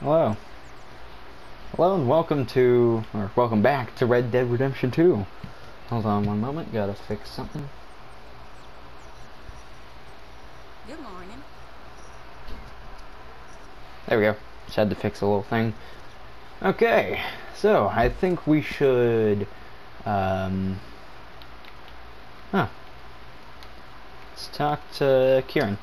Hello. Hello and welcome to, or welcome back to Red Dead Redemption 2. Hold on one moment, gotta fix something. Good morning. There we go. Just had to fix a little thing. Okay, so I think we should, um, huh. Let's talk to Kieran.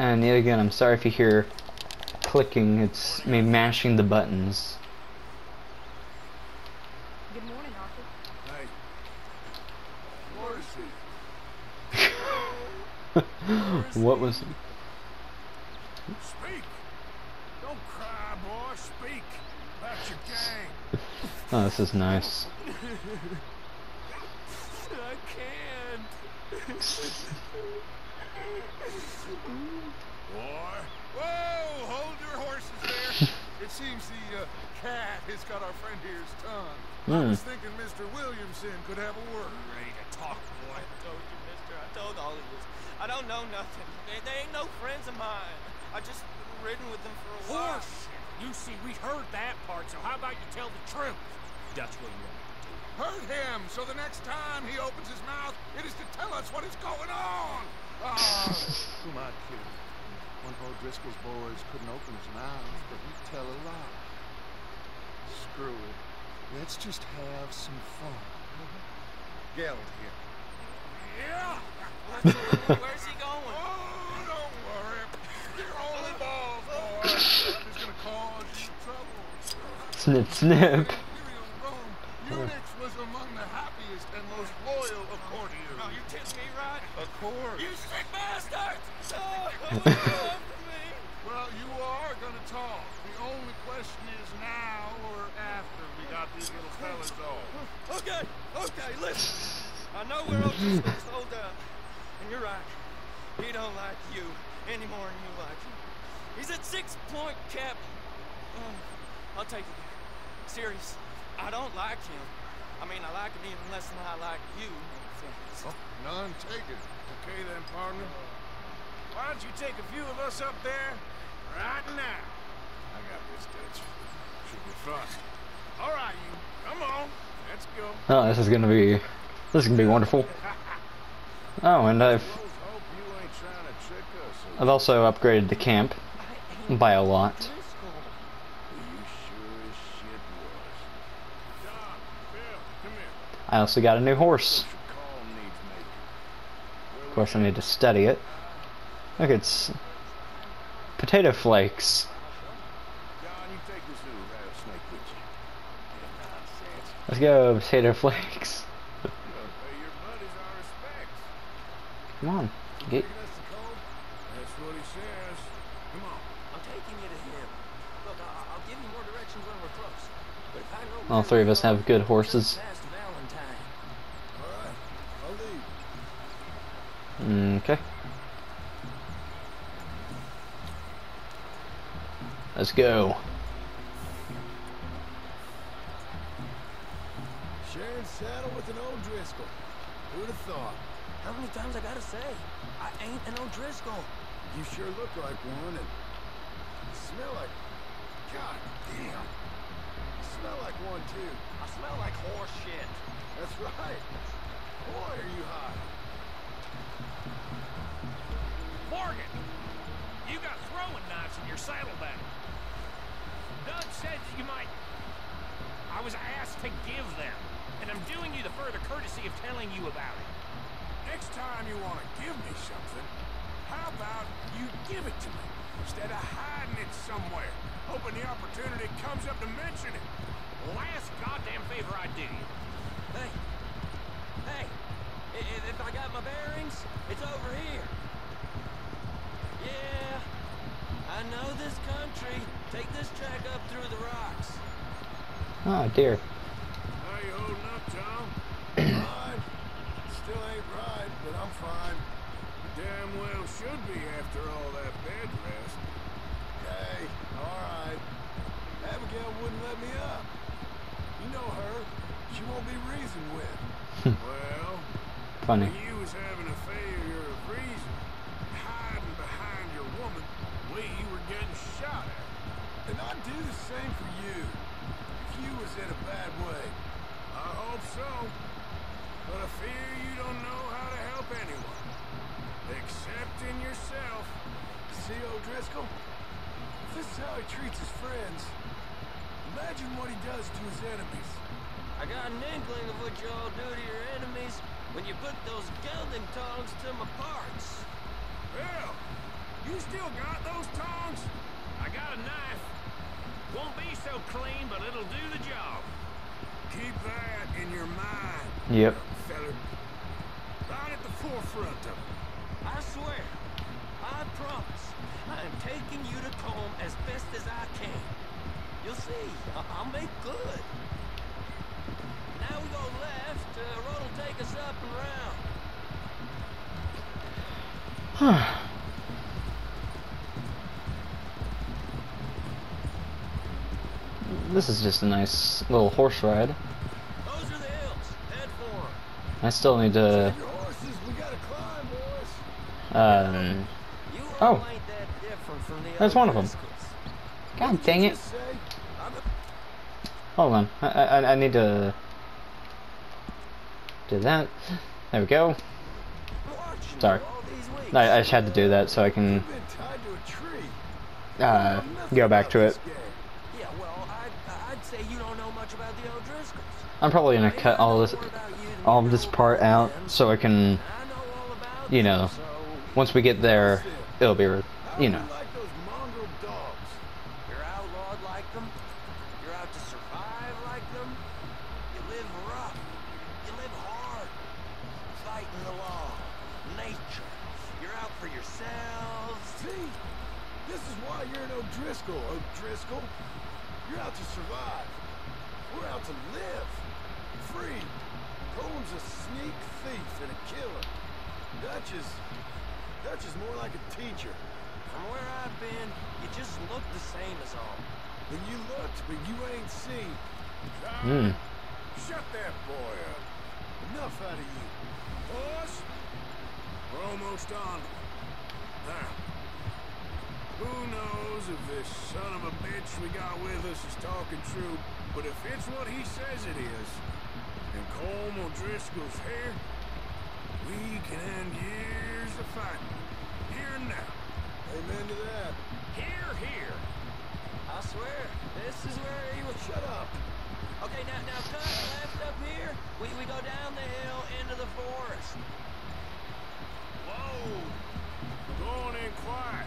Ah, and yet again, I'm sorry if you hear clicking, it's me mashing the buttons. Good morning, Arthur. Hey. Where is what was... it? Speak. Don't cry, boy. Speak. About your gang. Oh, this is nice. I can't. boy. Whoa! Hold your horses there. it seems the uh, cat has got our friend here's tongue. I Hmm. was thinking Mr. Williamson could have a word. Ready to talk, boy. I told you, mister. I told all of you. I don't know nothing. They, they ain't no friends of mine. I just ridden with them for a while. Horse! You see, we heard that part, so how about you tell the truth? That's what you want to do. Hurt him, so the next time he opens his mouth, it is to tell us what is going on. Ah, who am I kidding? One of O'Driscoll's boys couldn't open his mouth, but he'd tell a lie. Screw it. Let's just have some fun. Gelled here. Yeah! Where's he going? Oh, don't worry. You're only balls, boy. I'm just gonna cause you trouble. Snip, snip. Imperial eunuchs was among the happiest and most loyal of courtiers. Oh, you kidding me, right? Of course. You sick bastard! Oh, what do you want from me? Well, you are gonna talk. The only question is now or after we got these little fellas off. Okay, okay, listen. I know we're O'Driscoll's hold up. And you're right. He don't like you any more than you like him. He's at Six Point Cabin. Oh, I'll take it. Serious. I don't like him. I mean, I like him even less than I like you. no offense. Oh, none taken. Okay then, partner. Why don't you take a few of us up there right now? I got this, Dutch. Should be fun. All right, you. Come on. Let's go. Oh, this is gonna be... This is gonna be wonderful. Oh, and I've... Hope you ain't trying to trick us. I've also upgraded the camp by a lot. Driscoll. You sure as shit was. John, Bill, come here. I also got a new horse. Your call needs making. Of course, I need to study it. Look, it's... Potato flakes. John, you take this little rattlesnake with you. Yeah, nonsense. Let's go, potato flakes. You don't pay your buddies our respects. Come on, get... Taking us to Colm? That's what he says. Come on. I'm taking you to him. Look, I- I'll give you more directions when we're close. But if I know All three of us have good horses. All right. I'll leave. Okay. Let's go. Ain't an O'Driscoll. You sure look like one and you smell like... God damn. You smell like one, too. I smell like horse shit. That's right. Boy, are you hot. Morgan! You got throwing knives in your saddlebag. Doug said you might... I was asked to give them, and I'm doing you the further courtesy of telling you about it. Next time you want to give me something, how about you give it to me instead of hiding it somewhere, hoping the opportunity comes up to mention it. Last goddamn favor I do you. Hey, hey, i- i- if I got my bearings, it's over here. Yeah, I know this country. Take this track up through the rocks. Oh, dear. How you holding up, Tom? fine. Still ain't right, but I'm fine. Damn well should be after all that bed rest. Hey, all right. Abigail wouldn't let me up. You know her. She won't be reasoned with. Hmm. well, funny. You was having a failure of reason, hiding behind your woman. We were getting shot at. And I'd do the same for you. If you was in a bad way. I hope so. But I fear you don't know how to help anyone. Except in yourself. See O'Driscoll? If this is how he treats his friends, imagine what he does to his enemies. I got an inkling of what you all do to your enemies when you put those gelding tongs to my parts. Bill, you still got those tongs? I got a knife. Won't be so clean, but it'll do the job. Keep that in your mind, Yep. feller. Right at the forefront of it. I swear, I promise, I am taking you to Colm as best as I can. You'll see, I- I'll make good. Now we go left, uh, road will take us up and round. Huh. This is just a nice little horse ride. Those are the hills. Head for. I still need to, Your horses, we gotta climb, boys. Um, Oh. That's one of them. god dang it. Hold on, I, I, I need to do that. There we go. Sorry. I, I just had to do that so I can uh, go back to it. I'm probably gonna cut all this all this part out so I can you know, once we get there it'll be you know like those mongrel dogs? you're outlawed like them. You're out to survive like them. You live rough. You live hard. Fighting the law, nature. You're out for yourselves. See? This is why you're an O'Driscoll, O'Driscoll. Oh, you're out to survive. We're out to live. Free. Colm's a sneak thief and a killer. Dutch is... Dutch is more like a teacher. From where I've been, you just look the same as all. And you looked, but you ain't seen. Hmm. Shut that boy up. Enough out of you. Boys, we're almost on. Now, who knows if this son of a bitch we got with us is talking true, but if it's what he says it is, and Colm O'Driscoll's here, we can end years of fighting. Here and now. Amen to that. Here, here. I swear, this is where he will Shut up. Okay, now now cut left up here. We we go down the hill into the forest. Whoa! Going in quiet.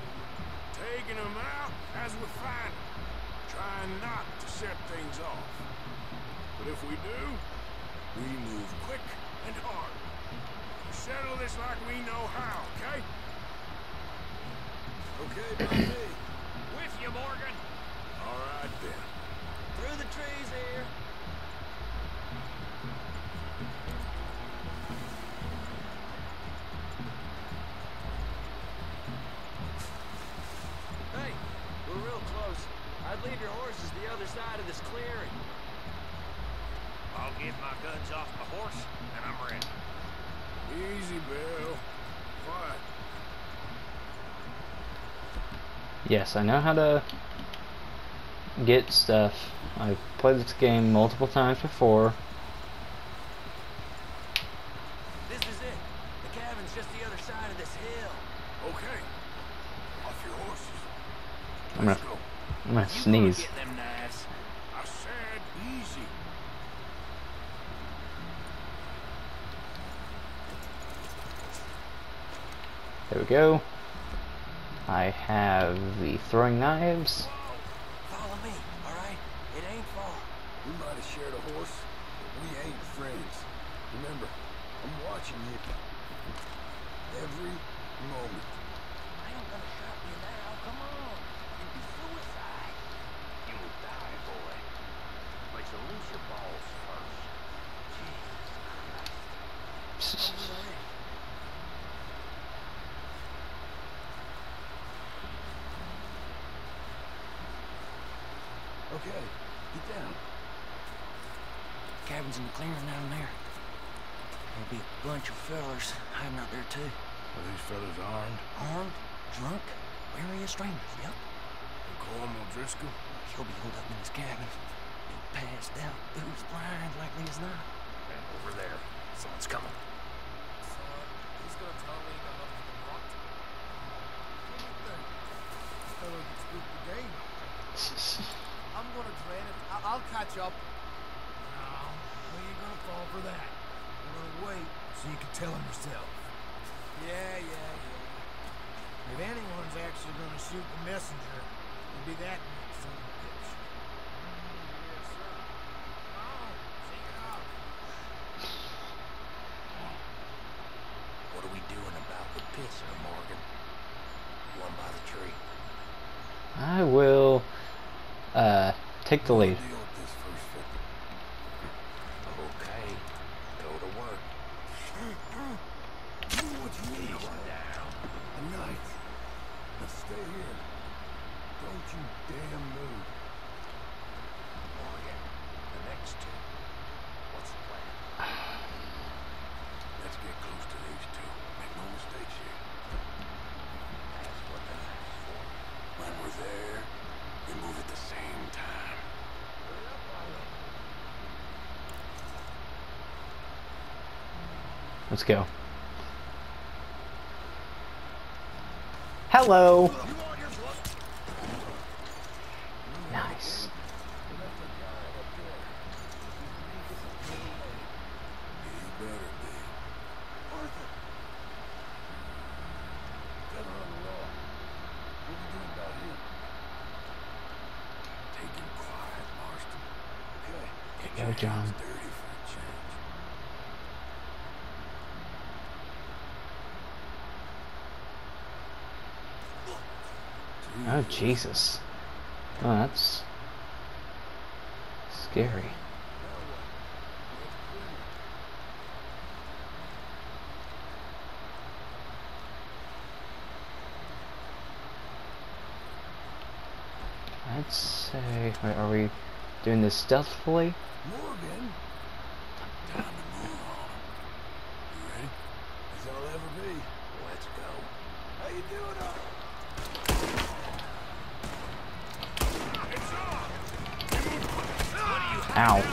Taking them out as we find them. Trying not to set things off. But if we do, we move quick and hard. We settle this like we know how, okay? Okay, by me. With you, Morgan. All right then. Through the trees here. Hey, we're real close. I'd leave your horses the other side of this clearing. I'll get my guns off my horse, and I'm ready. Easy, Bill. Quiet. yes I know how to get stuff I've played this game multiple times before This is it. The cabin's just the other side of this hill. Okay. Off your horses. I'm Let's gonna go. I'm gonna You gonna sneeze Get them knives. I said easy. there we go I have the throwing knives Follow me, all right? It ain't far. We might have shared a horse, but we ain't friends. Remember, I'm watching you. Every moment. I ain't gonna shot you now. Come on. It'd be suicide. You'll die, boy. But you lose your balls first. Jesus Christ. Over there. Okay, get down. Cabin's in the clearing down there. There'll be a bunch of fellers hiding out there too. Are these fellas armed? Armed, drunk, wary of strangers. Yep. And Colm O'Driscoll? He'll be holed up in his cabin. passed out through his blind likely as not. And over there. Someone's coming. He's gonna tell me I'm up to the front. What do you think? Fellow can speak the game. I'm gonna drain it. I- I'll catch up. No, we ain't gonna fall for that. We're gonna wait so you can tell him yourself. Yeah, yeah, yeah. If anyone's actually gonna shoot the messenger, it'll be that next son of a bitch. Yes, sir. Oh, shake it off. What are we doing about the pisser, Morgan? One by the tree. I will uh, take the lead. Deal with this first victim. Okay. Go to work. Do what you need. A knife. Now stay here. Don't you damn move. Morgan. The next two. What's the plan? Let's get close to these two. Make no mistakes here. That's what the knife's for. When we're there, we move at the same time. Let's go. Hello. Nice. You better be. Arthur! Tell her on the law. What we doing about him? Take him quiet, Marston. Okay. Get Go, your John. hands dirty for a change. Oh Jesus. Oh, that's scary. I'd say, wait, are we doing this stealthily? Morgan! Time to move on. You ready? As I'll ever be. Let's go. How you doing, Arthur? Ow. The woods for? This is quite a hideout! These are the fellas smoking the grizzlies! Give up, O'Driscolls. We got you beat.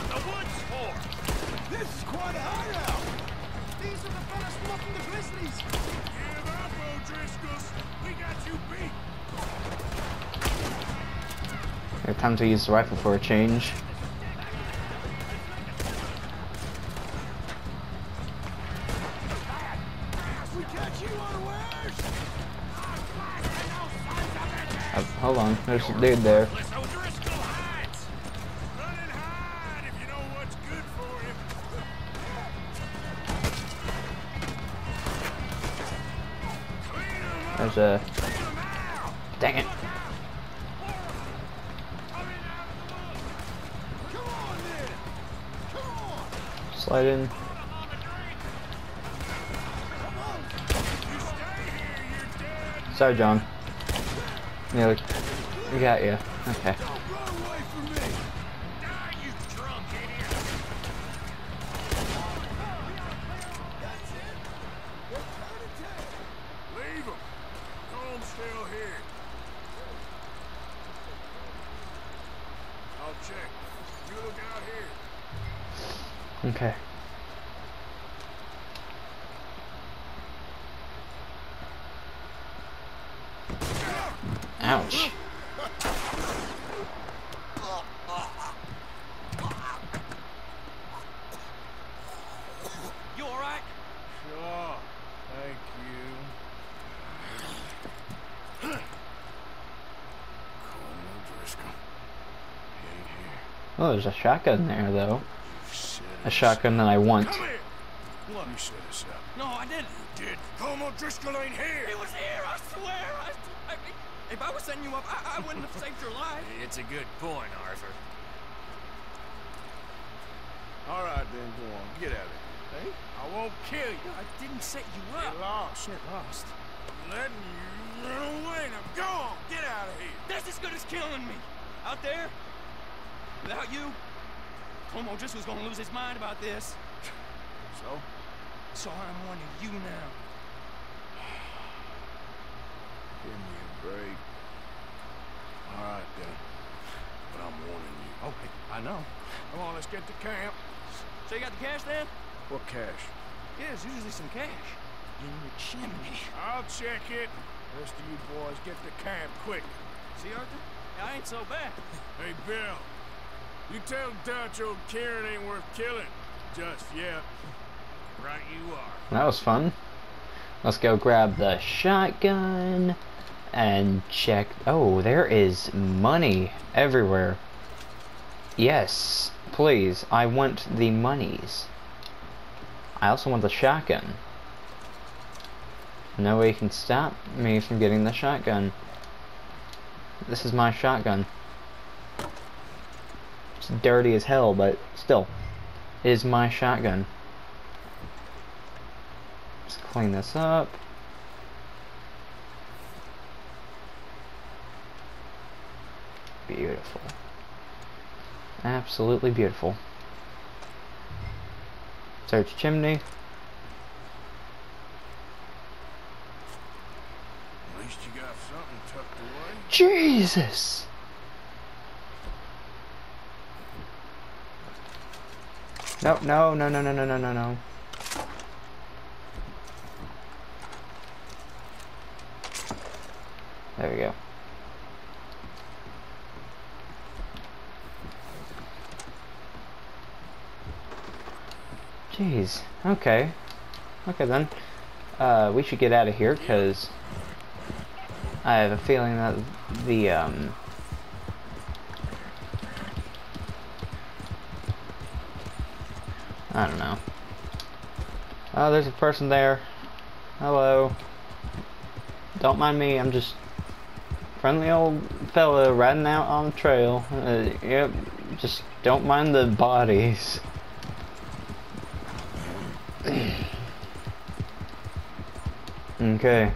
Okay, time to use the rifle for a change. We catch you unawares! Uh, hold on, there's a dude there. Stay here, you're dead. Sorry, John. Yeah, we, we got you. Okay. Don't run away from me! Die, you drunk idiot. That's it! We're turning tail! Leave him! Colm's still here. I'll check. You look out here. Okay. Ouch. You all right? Sure. Thank you. Colm O'Driscoll. He ain't here. Oh, there's a shotgun there, though. A shotgun that I want. Come here! What? You set us up. No, I didn't. Did Colm O'Driscoll ain't here? He was here, I swear. I, I, if I was setting you up, I, I wouldn't have saved your life. It's a good point, Arthur. All right, then, go on. Get out of here. Hey, I won't kill you. I didn't set you Get up. lost. Shit, lost. I'm letting you run away. Now go on. Get out of here. That's as good as killing me. Out there, without you, Como just was gonna lose his mind about this. So? So I'm warning you now. Give me a break. All right, then. but I'm warning you. Oh, okay, I know. Come on, let's get to camp. So you got the cash then? What cash? Yeah, there's usually some cash. In the chimney. I'll check it. Rest of you boys get to camp quick. See, Arthur? I ain't so bad. Hey, Bill. You tell Dutch old Kieran ain't worth killing. Just yet. Right you are. That was fun. Let's go grab the shotgun and check. Oh, there is money everywhere. Yes, please. I want the monies. I also want the shotgun. No way can stop me from getting the shotgun. This is my shotgun. It's dirty as hell, but still. It is my shotgun. Let's clean this up. Beautiful. Absolutely beautiful. Search chimney. At least you got something tucked away. Jesus! No, no, no, no, no, no, no, no, no. There we go. Jeez. Okay. Okay then. Uh, we should get out of here because I have a feeling that the um. I don't know. Oh, there's a person there. Hello. Don't mind me, I'm just friendly old fella riding out on the trail. Uh, yep, just don't mind the bodies. okay.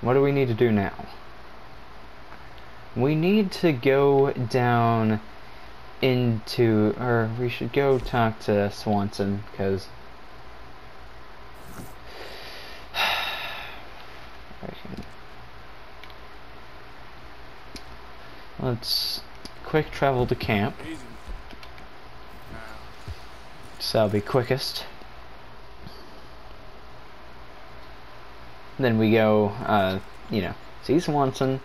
What do we need to do now? We need to go down into, or we should go talk to Swanson, because Let's quick travel to camp. So that'll be quickest. Then we go, uh, you know, see Swanson,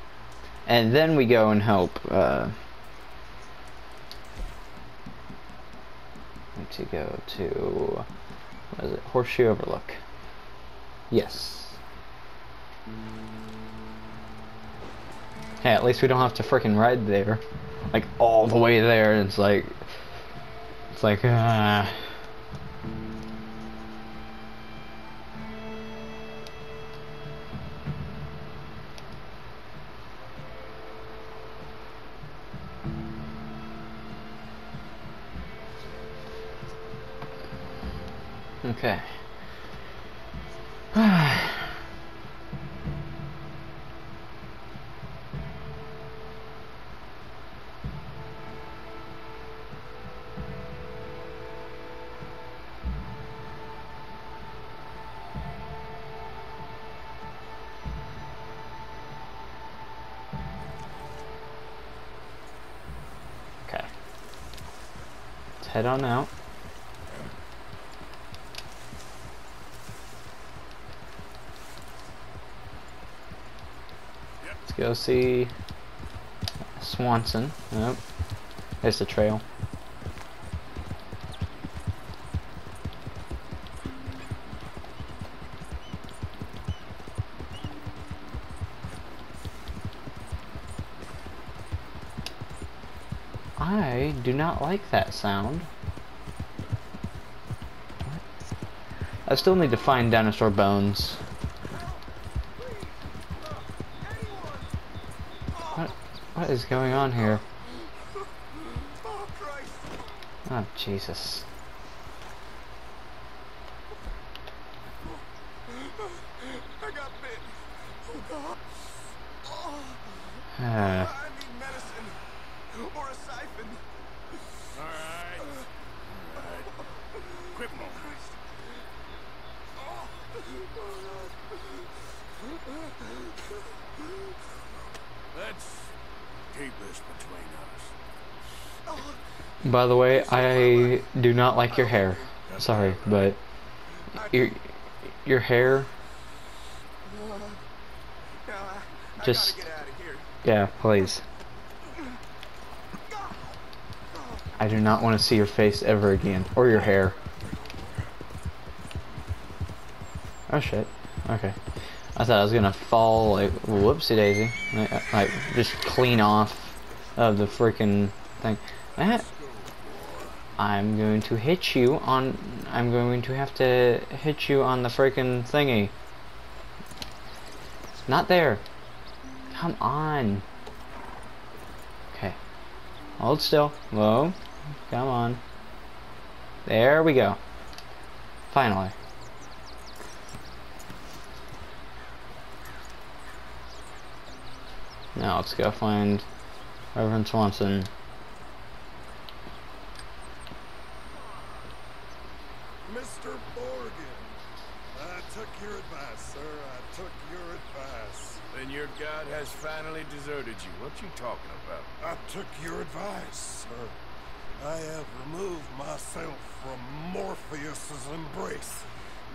and then we go and help. Uh, to go to what is it? Horseshoe Overlook. Yes. Hey, at least we don't have to freaking ride there, like all the way there. It's like, it's like, ah. Okay. Okay. Let's head on out. Let's go see Swanson. Yep. There's the trail. I do not like that sound. I still need to find dinosaur bones. What, what is going on here? oh Jesus. I got bit. Oh God! Oh, Uh, I need medicine or a siphon. All right. All right. Quit moving. Let's keep this between us. By the way, I do not like your hair. Sorry, but your your hair. Just-. Yeah, please. I do not want to see your face ever again, or your hair. Oh shit. Okay. I thought I was gonna fall like whoopsie daisy, like just clean off of the freaking thing. Eh, I'm going to hit you on. I'm going to have to hit you on the freaking thingy. Not there. Come on. Okay. Hold still. Whoa. Come on. There we go. Finally. Now let's go find Reverend Swanson. Mr. Morgan, I took your advice, sir. I took your advice. Then your god has finally deserted you. What you talking about? I took your advice, sir. I have removed myself from Morpheus's embrace.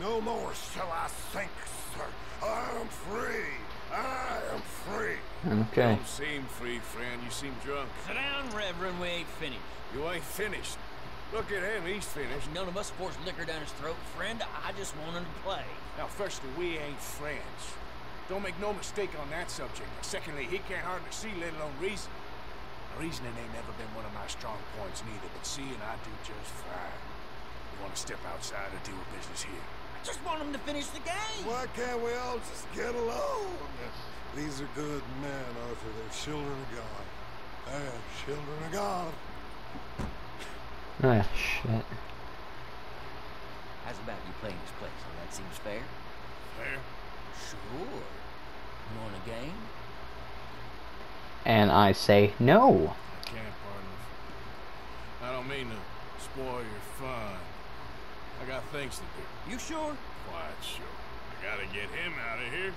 No more shall I sink, sir. I am free. I am free. Okay. Don't seem free, friend. You seem drunk. Sit down, Reverend. We ain't finished. You ain't finished. Look at him. He's finished. None of us forced liquor down his throat, friend. I just want him to play. Now, firstly, we ain't friends. Don't make no mistake on that subject. Secondly, he can't hardly see, let alone reason. Now, reasoning ain't never been one of my strong points neither, but seeing I do just fine. You want to step outside or deal with business here? I just want him to finish the game. Why can't we all just get along? These are good men, Arthur. They're children of God. They're children of God. Ah, shit. How's about you playing this place? Well, that seems fair. Fair? Sure. You want a game? And I say no. I can't, partner. I don't mean to spoil your fun. I got things to do. You sure? Quite sure. I gotta get him out of here.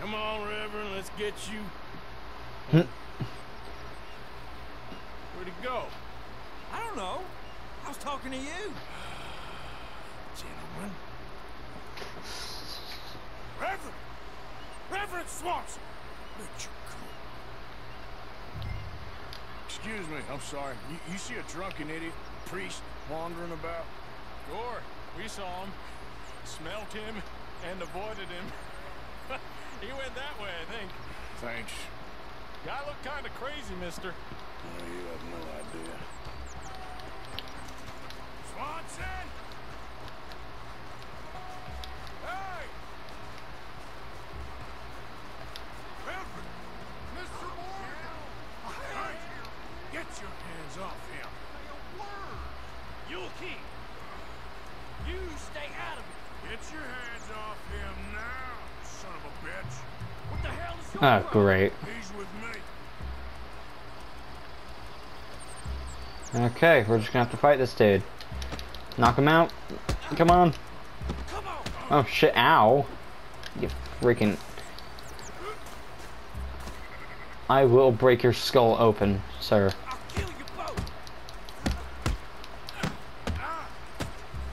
Come on, Reverend, let's get you. Hmm. Where'd he go? I don't know. I was talking to you. Gentlemen. Reverend! Reverend Swanson! Let you come. Excuse me, I'm sorry. You, you see a drunken idiot, priest, wandering about? Gore, we saw him, smelt him, and avoided him. he went that way, I think. Thanks. Guy looked kind of crazy, mister. Oh, you have no idea. Swanson! Hey! Reverend! Mr. Morgan! Hey! Get your hands off him! You'll keep. You stay out of it. Get your hands off him now, Oh, great. He's with me. Okay, we're just gonna have to fight this dude. Knock him out. Come on. Oh shit, ow. You freaking... I will break your skull open, sir. I'll kill you both.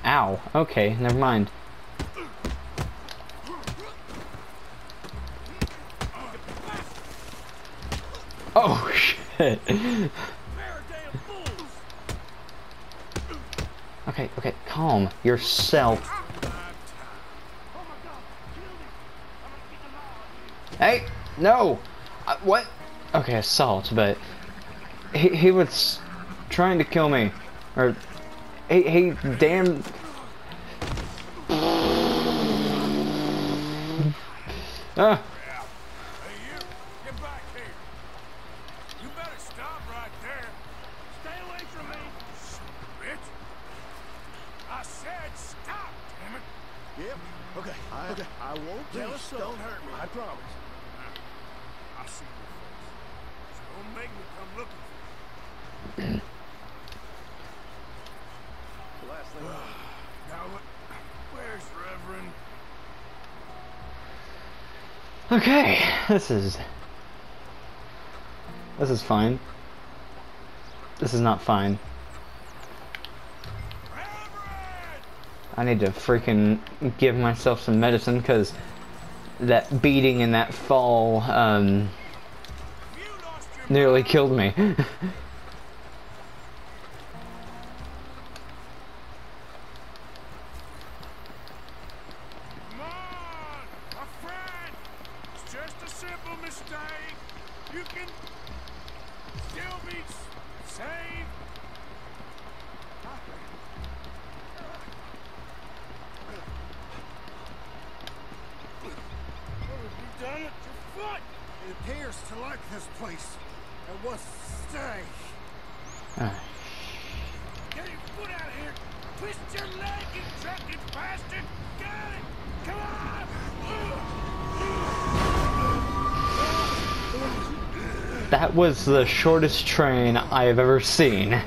Ow. Okay, never mind. Okay, okay, calm yourself. Hey, no. Uh, what? Okay, assault, but he he was trying to kill me, or he he damn. Ah, Hey, you! Get back here! You better stop right there! Stay away from me. Son of a bitch! I said stop, damn it! Yep. Okay. I, won't tell us so. Don't hurt me. I promise. Ah, I see your face. So don't make me come looking for you. Last thing. Now, what? Where's Reverend? okay, this is this is fine. This is not fine. I need to freaking give myself some medicine because that beating and that fall um, nearly killed me. Get your foot out of here. Twist your leg, you drunken bastard. Get it. Come on. that was the shortest train I have ever seen. Oh,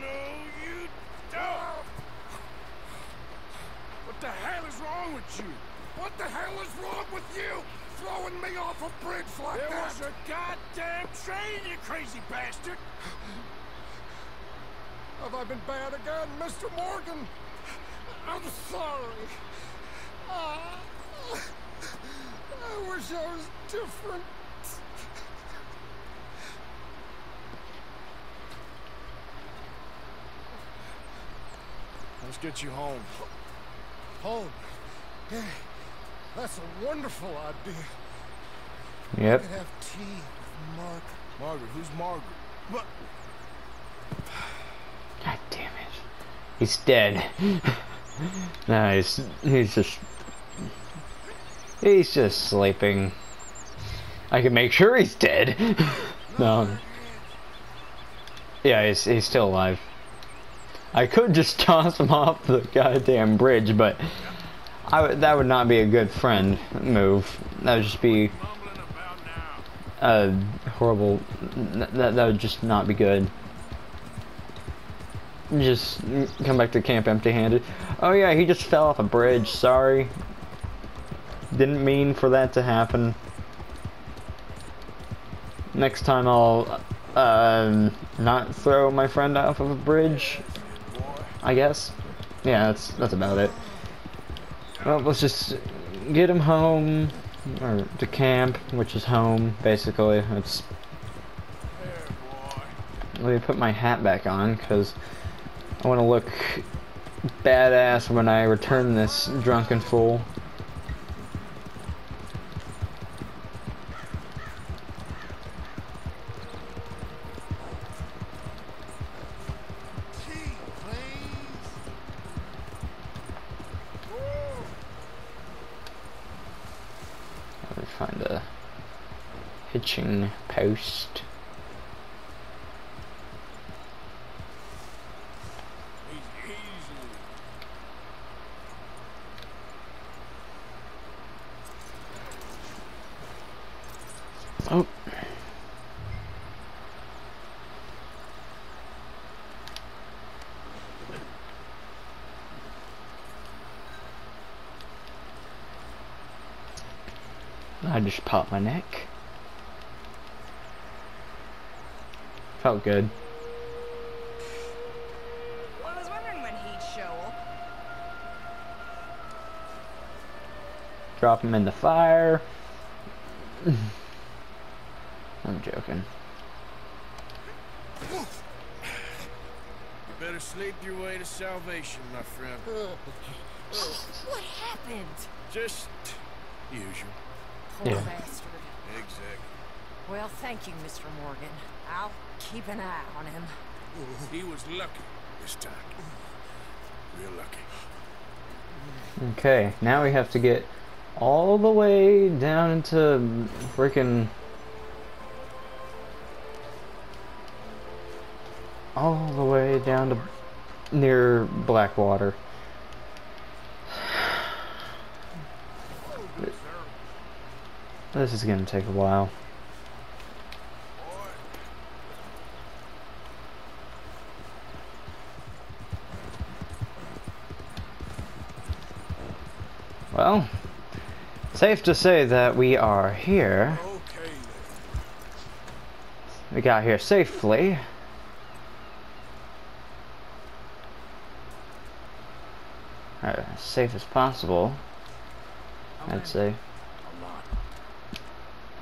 no, you don't. What the hell is wrong with you? What the hell is wrong with you? Throwing me off a bridge like There that? was a goddamn train, you crazy bastard! Have I been bad again, Mr. Morgan? I'm sorry. Ah, I wish I was different. Let's get you home. Home? Yeah, that's a wonderful idea. Yep. We could have tea with Mark. Margaret? Who's Margaret? What? God damn it. He's dead. no, he's, he's just... He's just sleeping. I can make sure he's dead. no. Yeah, he's, he's still alive. I could just toss him off the goddamn bridge, but I that would not be a good friend move. That would just be a horrible. That that would just not be good. Just come back to camp empty-handed. Oh yeah, he just fell off a bridge. Sorry. Didn't mean for that to happen. Next time I'll um, not throw my friend off of a bridge. I guess. Yeah, that's that's about it. Well, let's just get him home or to camp, which is home basically. It's let me put my hat back on because I want to look badass when I return this drunken fool. Let me find a hitching post. I just popped my neck. Felt good. Well, I was wondering when he'd show up. Drop him in the fire. I'm joking. You better sleep your way to salvation, my friend. What happened? Just usual. Poor Yeah. bastard. Exactly. Well, thank you, Mr. Morgan. I'll keep an eye on him. He was lucky this time. Real lucky. Okay, now we have to get all the way down into freaking all the way down to near Blackwater. This is going to take a while. Well, safe to say that we are here. We got here safely. As safe as possible, I'd say.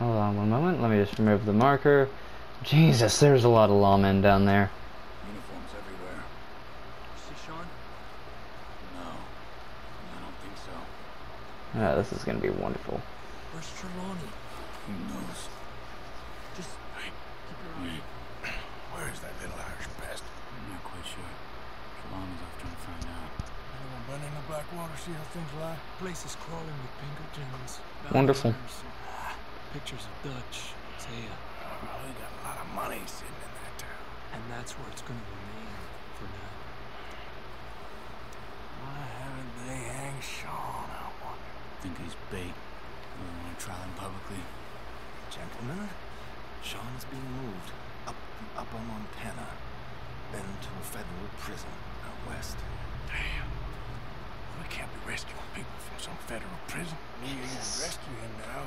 A lot. Hold on one moment. Let me just remove the marker. Jesus, there's a lot of lawmen down there. Uniforms everywhere. See Sean? No, I don't think so. Ah, this is gonna be wonderful. Where's Trelawney? Who knows? Just keep your eye. Where is that little Irish pest? I'm not quite sure. Trelawney's off trying to find out. Anyone been in the Blackwater, see how things lie? Place is crawling with Pinkertons. Wonderful. Vampires, Pictures of Dutch, Taya, Oh, well, they got a lot of money sitting in that town. and that's where it's gonna remain for now. Why haven't they hanged Sean, I wonder? Think he's bait. We don't want to try him publicly. Gentlemen, Sean is being moved up from Upper Montana, then to a federal prison out west. Damn. We can't be rescuing people from some federal prison. We ain't gonna rescue him now.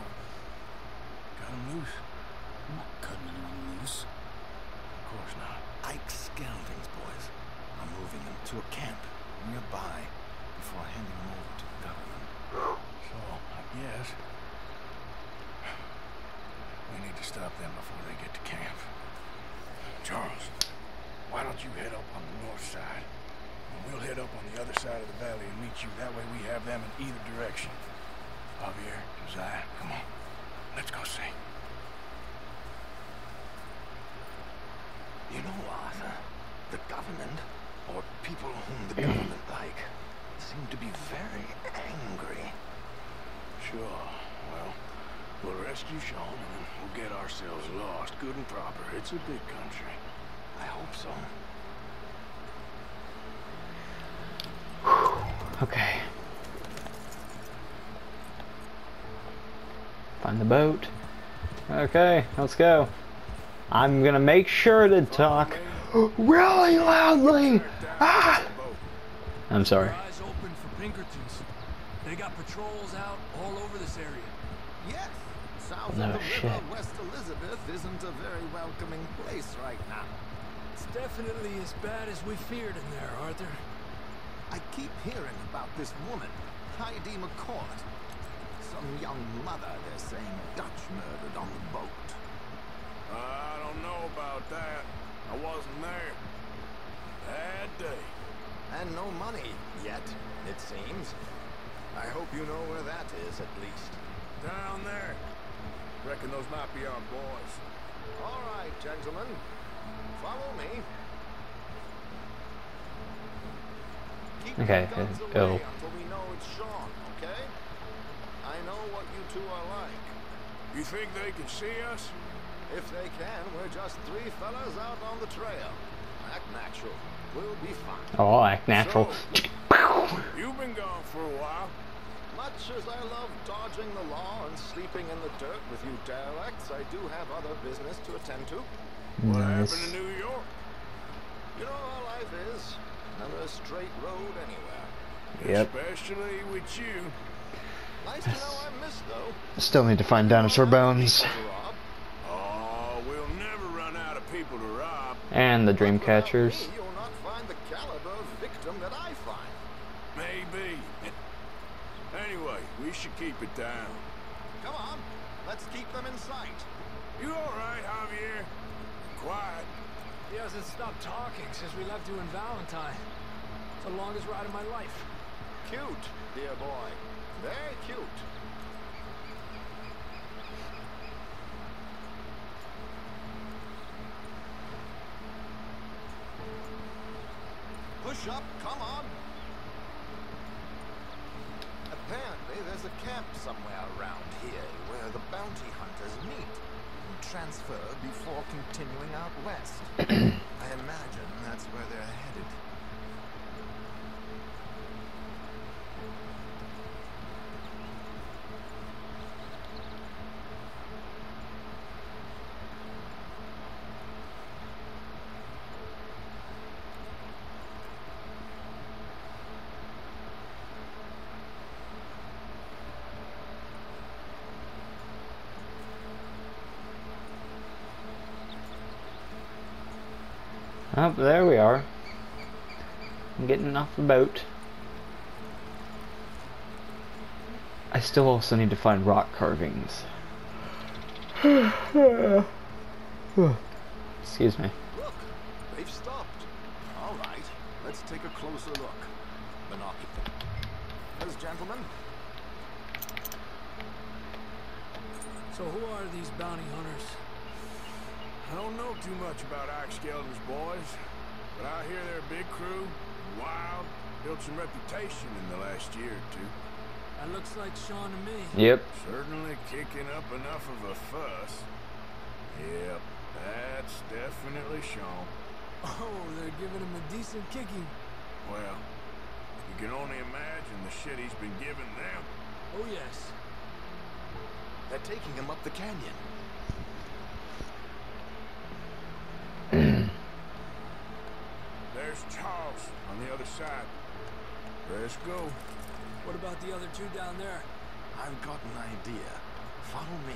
Him loose? I'm not cutting anyone loose. Of course not. Ike Skelding's boys are moving them to a camp nearby before handing them over to the government. So, I guess... We need to stop them before they get to camp. Charles, why don't you head up on the north side? And we'll head up on the other side of the valley and meet you. That way we have them in either direction. Javier, Josiah, come on. Let's go see. You know, Arthur, the government, or people whom the government like, seem to be very angry. Sure. Well, we'll rescue Sean and then we'll get ourselves lost, good and proper. It's a big country. I hope so. Okay. Find the boat. Okay, let's go. I'm gonna make sure to talk really loudly. Ah! I'm sorry. Eyes open for Pinkertons. They got patrols out all over this area. Yes, south No of the shit. river, West Elizabeth isn't a very welcoming place right now. It's definitely as bad as we feared in there, Arthur. I keep hearing about this woman, Heidi McCourt. Some young mother, they're saying, Dutch murdered on the boat. I don't know about that. I wasn't there. Bad day. And no money yet, it seems. I hope you know where that is, at least. Down there. Reckon those might be our boys. All right, gentlemen. Follow me. Keep Okay, your guns uh, away oh. until we know it's Sean, okay? I know what you two are like. You think they can see us? If they can, we're just three fellas out on the trail. Act natural. We'll be fine. Oh, act natural. You've been gone for a while. Much as I love dodging the law and sleeping in the dirt with you derelicts, I do have other business to attend to. What Nice. happened in New York? You know how life is. Another straight road anywhere. Yep. Especially with you. Nice to know I'm missed, though. Still need to find dinosaur bones. Oh, we'll never run out of people to rob. And the dream catchers. me, You'll not find the caliber of victim that I find. Maybe. Anyway, we should keep it down. Come on, let's keep them in sight. You alright, Javier? Quiet. He hasn't stopped talking since we left you in Valentine. It's the longest ride of my life. Cute, dear boy. Very cute. Push up, come on. Apparently, there's a camp somewhere around here where the bounty hunters meet and transfer before continuing out west. I imagine that's where they're headed. Oh, there we are. I'm getting off the boat. I still also need to find rock carvings. Excuse me. Look, they've stopped. All right, let's take a closer look. Binoculars, gentlemen. So who are these bounty hunters? I don't know too much about Ike Skelding's boys, but I hear they're a big crew, wild, built some reputation in the last year or two. That looks like Sean to me. Yep. Certainly kicking up enough of a fuss. Yep, that's definitely Sean. Oh, they're giving him a decent kicking. Well, you can only imagine the shit he's been giving them. Oh, yes. They're taking him up the canyon. There's Charles on the other side. Let's go. What about the other two down there? I've got an idea. Follow me.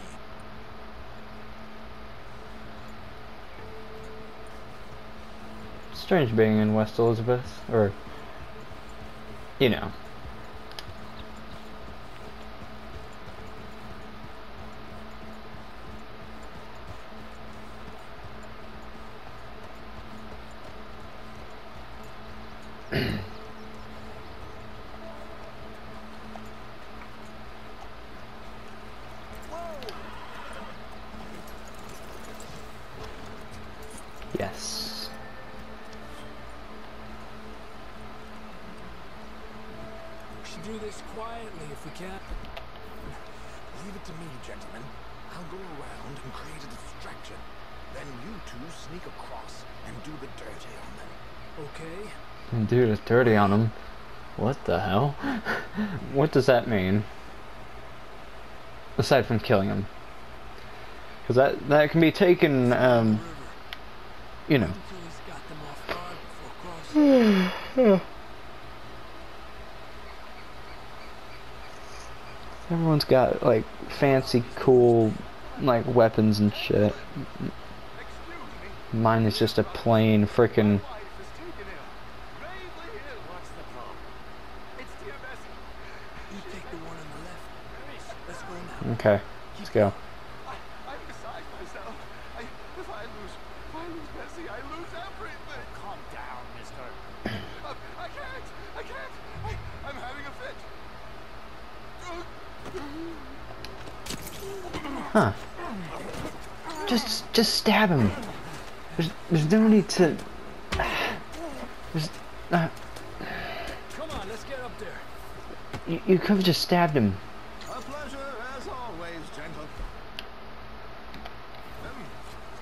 Strange being in West Elizabeth, or you know. What does that mean? Aside from killing him. Because that, that can be taken, um, you know. Everyone's got, like, fancy, cool, like, weapons and shit. Mine is just a plain freaking. You take the one on the left. Let's go now. Okay, let's go. I'm beside myself. I, if I lose, if I lose Bessie, I lose everything. Calm down, mister. I, I can't. I can't. I, I'm having a fit. Huh. Just, just stab him. There's, there's no need to. There's, uh, Come on, let's get up there. you, you could have just stabbed him. A pleasure, as always, gentle. Um,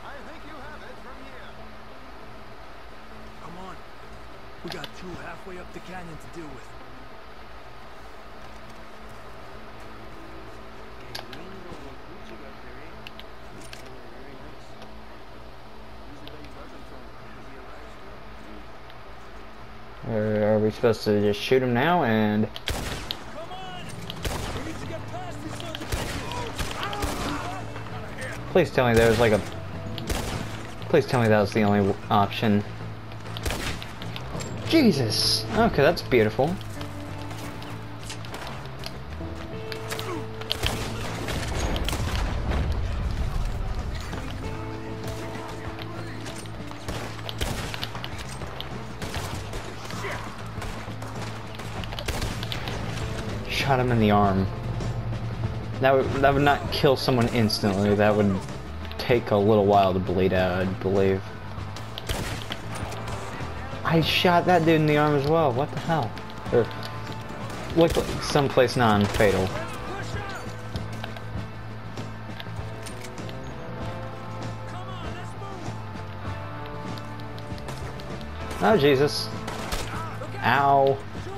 I think you have it from here. Come on. We got two halfway up the canyon to deal with. Or are we supposed to just shoot him now and. Please tell me there was like a. Please tell me that was the only option. Jesus! Okay, that's beautiful. Shot him in the arm. That would that would not kill someone instantly. That would take a little while to bleed out, I believe. I shot that dude in the arm as well. What the hell? Or looked like someplace non-fatal. Oh Jesus! Ow!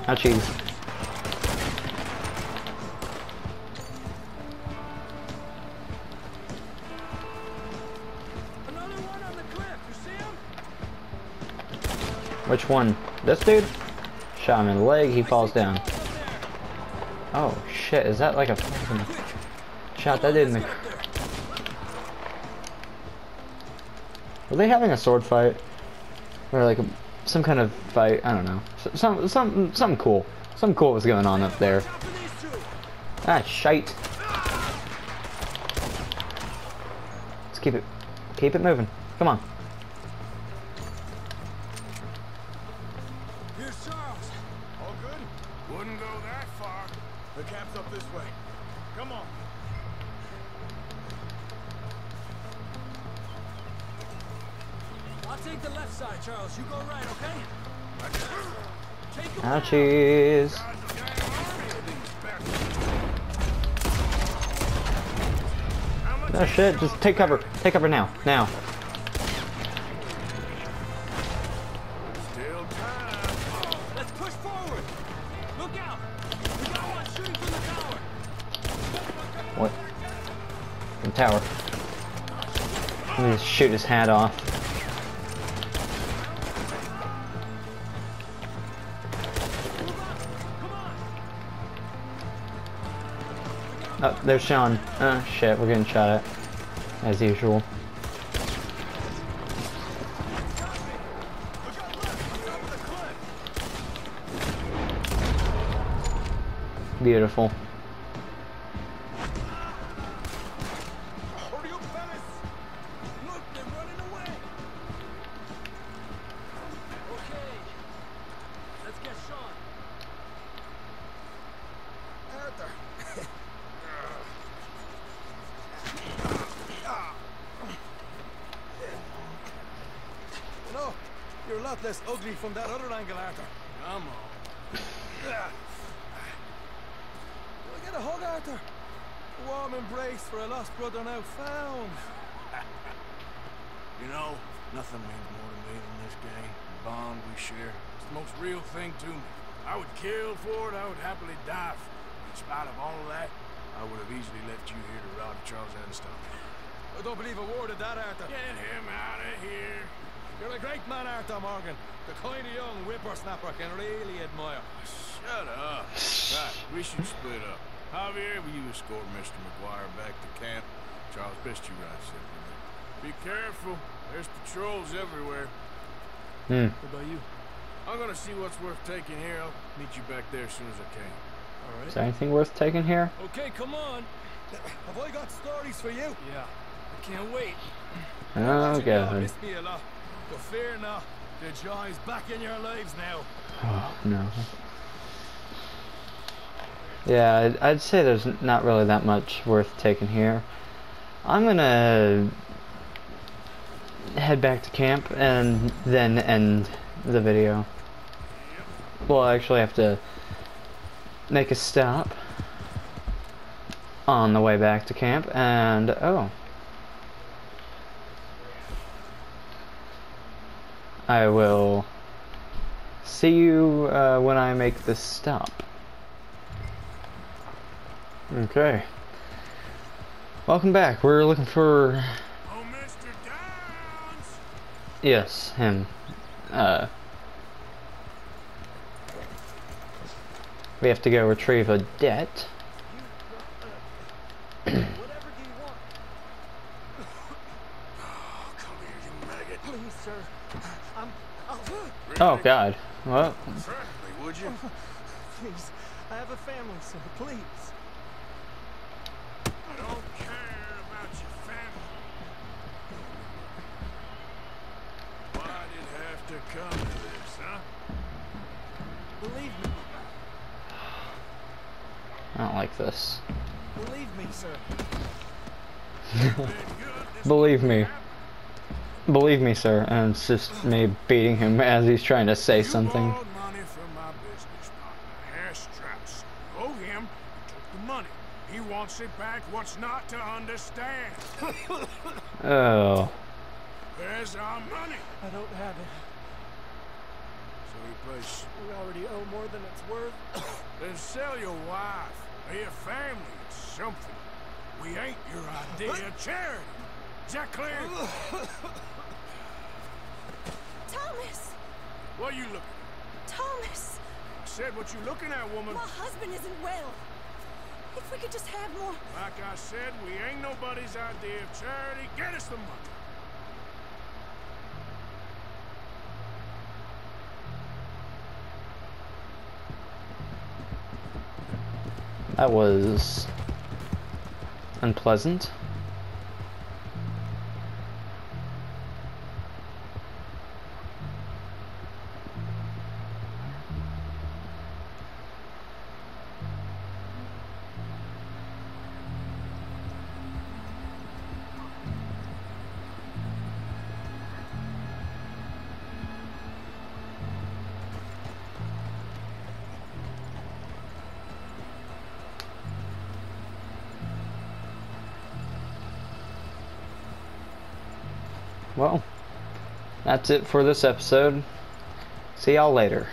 Oh jeez. Which one? This dude? Shot him in the leg, he falls down. Oh shit, is that like a fucking... Shot that dude in the... Were they having a sword fight? Or like a, some kind of fight? I don't know. Some, some, something cool. Something cool was going on up there. Ah, shite. Let's keep it, keep it moving. Come on. Him Oh shit, just take cover. Take cover now. Now. Still time. Let's push forward. Look out. We got one shooting from the tower. What? The tower. Let me just shoot his hat off. There's Sean. Oh shit, we're getting shot at. As usual. Beautiful. Lot less ugly from that other angle, Arthur. Come on. Will I get a hug, Arthur? A warm embrace for a lost brother now found. You know, nothing means more to me than this game. The bond we share. It's the most real thing to me. I would kill for it. I would happily die for it. In spite of all of that, I would have easily left you here to rot if Charles me. I don't believe a word of that, Arthur. Get him out of here. You're a great man, Arthur Morgan. The kind of young whippersnapper can really admire. Shut up. Right, we should split up. Javier, will you escort Mr. MacGuire back to camp? Charles, best you ride separately. Be careful. There's patrols everywhere. Hmm. What about you? I'm gonna see what's worth taking here. I'll meet you back there as soon as I can. All right. Is there anything worth taking here? Okay, come on. Have I got stories for you? Yeah. I can't wait. Oh You know, god. But fear not, the joy is back in your lives now. Oh no. Yeah, I'd, I'd say there's not really that much worth taking here. I'm gonna head back to camp and then end the video. Well, I actually have to make a stop on the way back to camp and oh. I will see you uh, when I make this stop. Okay. Welcome back. We're looking for Oh, Mr. Downes! yes, him. Uh We have to go retrieve a debt. Oh god. Well, Certainly, would you? Oh, please. I have a family, sir. Please. I don't care about your family. Why did it have to come to this, huh? Believe me. I don't like this. Believe me, sir. Been good. This Believe me. Happened. Believe me, sir. And it's just me beating him as he's trying to say something. You borrowed money from my business partner, Herr owe him. Took the money. He wants it back. What's not to understand? Oh. Where's our money? I don't have it. So you place. We already owe more than it's worth. Then sell your wife or your family or something. We ain't your idea of charity. Is that clear? Thomas! what are you looking at? Thomas! I said what you looking at, woman. My husband isn't well. If we could just have more... Like I said, we ain't nobody's idea of charity. Get us the money. That was unpleasant. That's it for this episode. See y'all later.